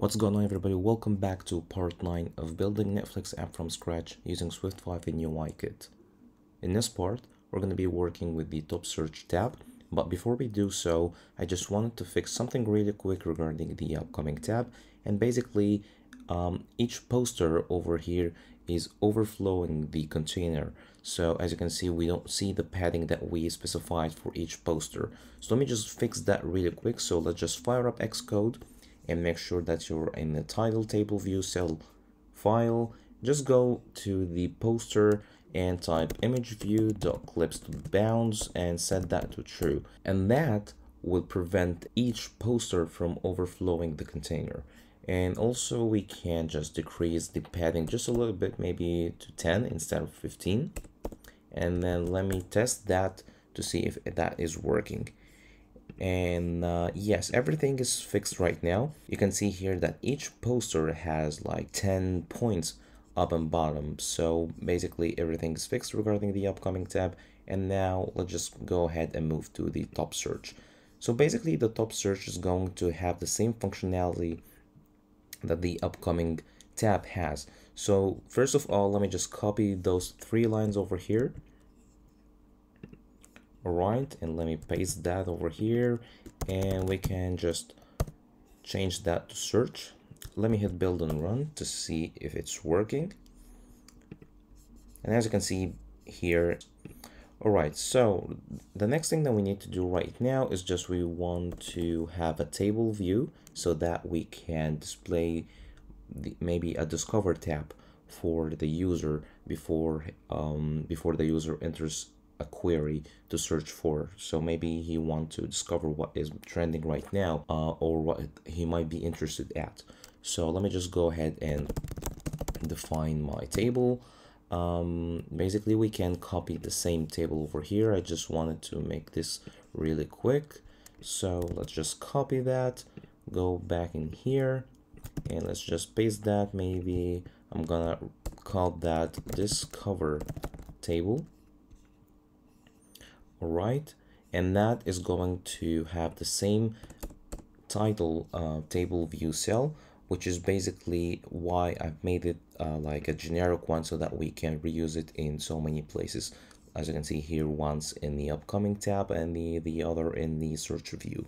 What's going on everybody, welcome back to part 9 of building Netflix app from scratch using Swift 5 in UIKit. In this part, we're going to be working with the top search tab, but before we do so, I just wanted to fix something really quick regarding the upcoming tab, and basically um, each poster over here is overflowing the container. So as you can see, we don't see the padding that we specified for each poster. So let me just fix that really quick. So let's just fire up Xcode and make sure that you're in the title table view cell file. Just go to the poster and type image view clips to bounds and set that to true. And that will prevent each poster from overflowing the container. And also we can just decrease the padding just a little bit maybe to 10 instead of 15 and then let me test that to see if that is working and uh, yes everything is fixed right now. You can see here that each poster has like 10 points up and bottom. So basically everything is fixed regarding the upcoming tab. And now let's just go ahead and move to the top search. So basically the top search is going to have the same functionality that the upcoming tab has. So first of all let me just copy those three lines over here Alright, and let me paste that over here and we can just change that to search. Let me hit build and run to see if it's working. And as you can see here, alright, so the next thing that we need to do right now is just we want to have a table view so that we can display the, maybe a discover tab for the user before um, before the user enters a query to search for. So maybe he want to discover what is trending right now uh, or what he might be interested at. So let me just go ahead and define my table. Um, basically we can copy the same table over here. I just wanted to make this really quick. So let's just copy that go back in here and let's just paste that. Maybe I'm gonna call that discover table all right and that is going to have the same title uh, table view cell which is basically why I've made it uh, like a generic one so that we can reuse it in so many places. As you can see here once in the upcoming tab and the the other in the search view.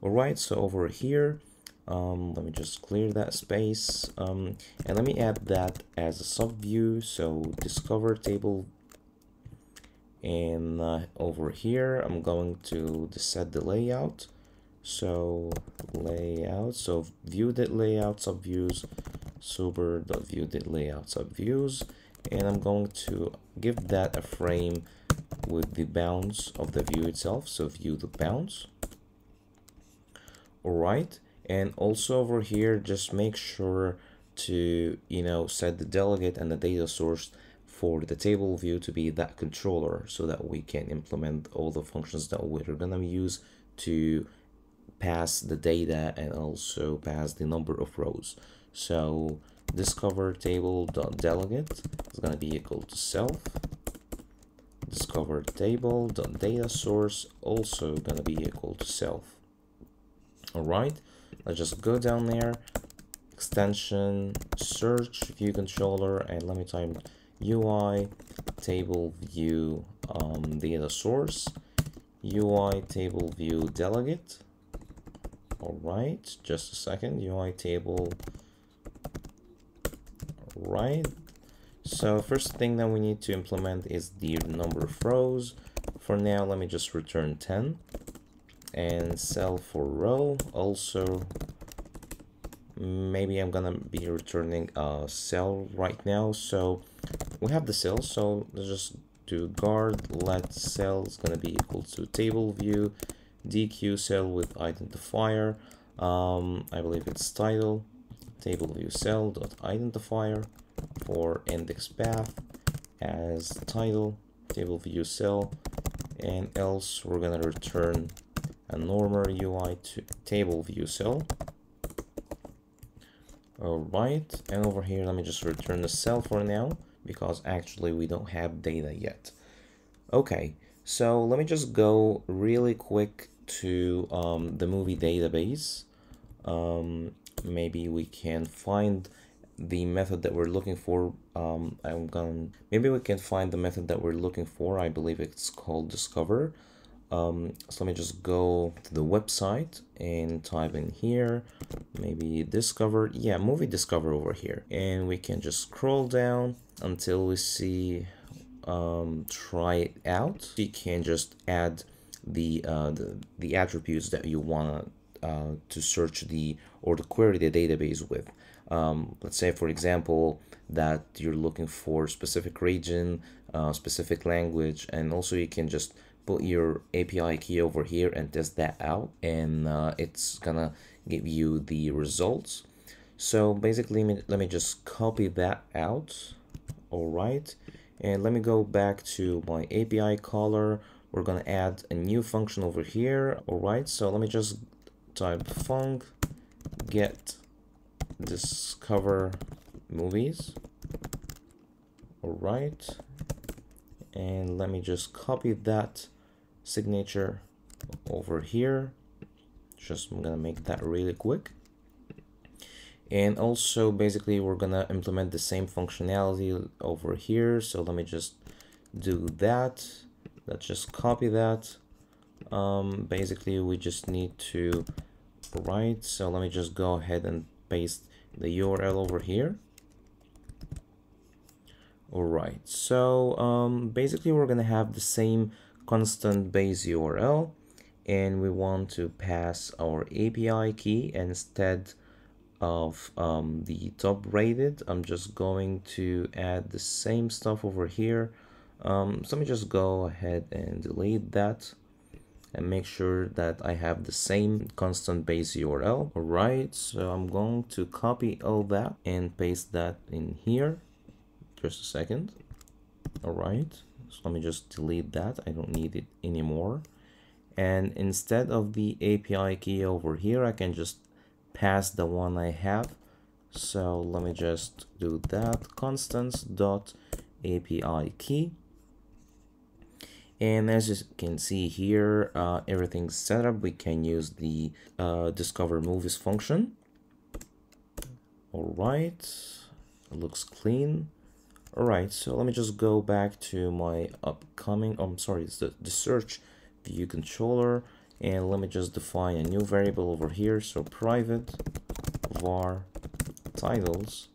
All right so over here um, let me just clear that space um, and let me add that as a sub view. So discover table and uh, over here I'm going to set the layout. So layout so view that layout subviews super dot view that layout sub views. And I'm going to give that a frame with the bounds of the view itself so view the bounds. All right and also over here just make sure to you know set the delegate and the data source for the table view to be that controller so that we can implement all the functions that we're gonna use to pass the data and also pass the number of rows. So discover table dot delegate is going to be equal to self. Discover table dot data source also going to be equal to self. All right let's just go down there. Extension search view controller and let me type UI table view um, data source, UI table view delegate. All right, just a second, UI table. Right. So first thing that we need to implement is the number of rows. For now, let me just return 10 and cell for row. Also, maybe I'm gonna be returning a cell right now. So we have the cell so let's just do guard. Let cell is to be equal to table view. dequeue cell with identifier. Um, I believe it's title. Table view cell dot identifier for index path as title. Table view cell. And else we're gonna return a normal UI to table view cell all right and over here let me just return the cell for now because actually we don't have data yet. Okay, so let me just go really quick to um, the movie database. Um, maybe we can find the method that we're looking for um, I'm gonna maybe we can find the method that we're looking for I believe it's called discover um, so let me just go to the website and type in here maybe discover yeah movie discover over here. And we can just scroll down until we see um, try it out. You can just add the uh, the, the attributes that you want uh, to search the or to query the database with. Um, let's say for example that you're looking for specific region uh, specific language and also you can just put your API key over here and test that out and uh, it's gonna give you the results. So basically let me just copy that out. All right. And let me go back to my API caller. We're gonna add a new function over here. All right. So let me just type func get discover movies. All right. And let me just copy that signature over here. Just I'm gonna make that really quick. And also basically we're gonna implement the same functionality over here. So let me just do that. Let's just copy that. Um, basically we just need to write. So let me just go ahead and paste the URL over here. All right so um, basically we're gonna have the same constant base URL and we want to pass our API key instead of um, the top rated. I'm just going to add the same stuff over here. Um, so let me just go ahead and delete that and make sure that I have the same constant base URL alright so I'm going to copy all that and paste that in here. Just a second. Alright so let me just delete that. I don't need it anymore. And instead of the API key over here I can just pass the one I have. So let me just do that. Constants dot API key. And as you can see here uh, everything's set up. We can use the uh, discover movies function. All right. Looks clean all right so let me just go back to my upcoming oh, I'm sorry it's the, the search view controller and let me just define a new variable over here so private var titles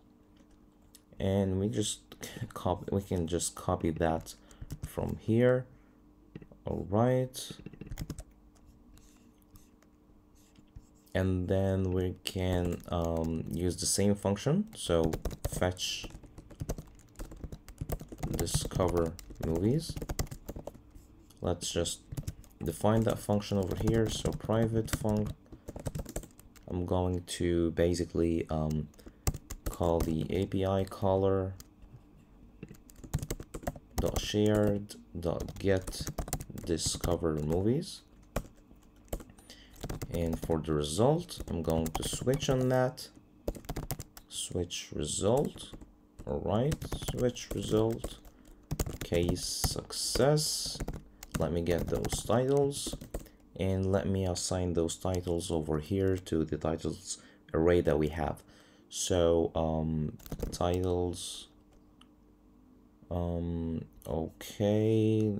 and we just copy we can just copy that from here. All right and then we can um, use the same function so fetch discover movies. Let's just define that function over here. So private func I'm going to basically um, call the API caller dot shared dot get discover movies. And for the result I'm going to switch on that. Switch result. All right switch result case success. Let me get those titles. And let me assign those titles over here to the titles array that we have. So um titles um okay.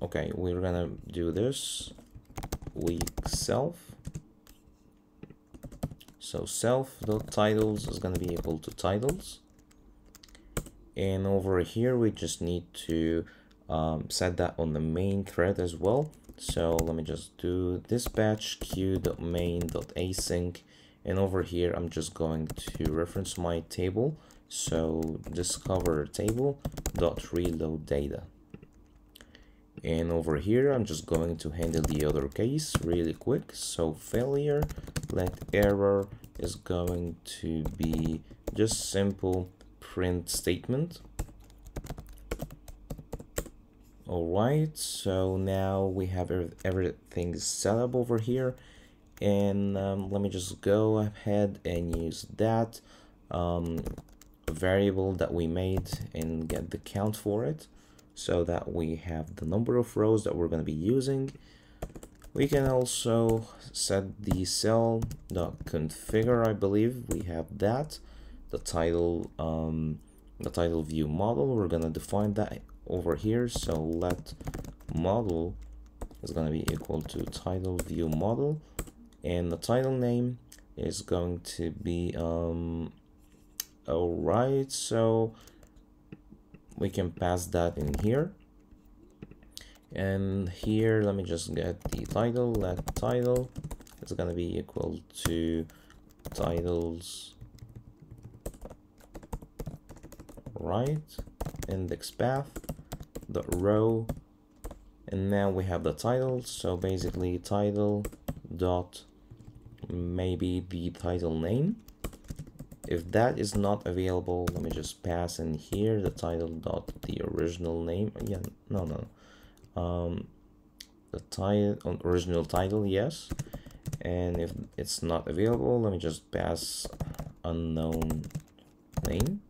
Okay we're gonna do this. weak self. So self dot titles is gonna be equal to titles and over here we just need to um, set that on the main thread as well. So let me just do dispatch queue.main.async and over here I'm just going to reference my table. So discover table dot reload data. And over here I'm just going to handle the other case really quick. So failure let error is going to be just simple print statement all right so now we have everything set up over here and um, let me just go ahead and use that um, variable that we made and get the count for it so that we have the number of rows that we're going to be using We can also set the cell dot configure. I believe we have that. The title, um, the title view model. We're gonna define that over here. So let model is gonna be equal to title view model, and the title name is going to be um. All right, so we can pass that in here and here let me just get the title let title is to be equal to titles right index path the row and now we have the title. So basically title dot maybe the title name. If that is not available let me just pass in here the title dot the original name. Yeah no no. Um, the title original title yes. And if it's not available let me just pass unknown name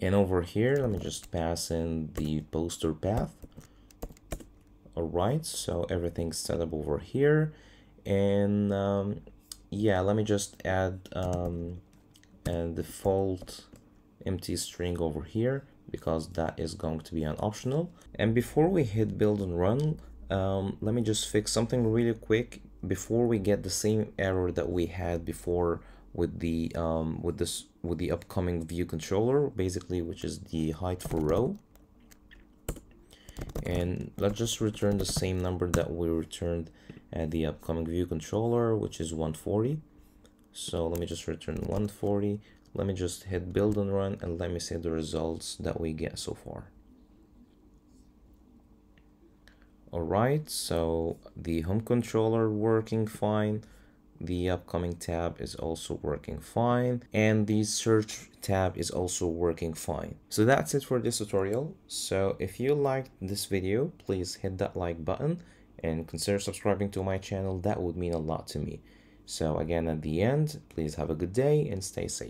and over here let me just pass in the poster path all right so everything's set up over here and um, yeah let me just add um, a default empty string over here because that is going to be an optional. And before we hit build and run, um, let me just fix something really quick before we get the same error that we had before with the um, with this with the upcoming view controller, basically, which is the height for row. And let's just return the same number that we returned at the upcoming view controller, which is 140. So let me just return 140 let me just hit build and run and let me see the results that we get so far. Alright, so the home controller working fine. The upcoming tab is also working fine and the search tab is also working fine. So that's it for this tutorial. So if you liked this video, please hit that like button and consider subscribing to my channel. That would mean a lot to me. So again, at the end, please have a good day and stay safe.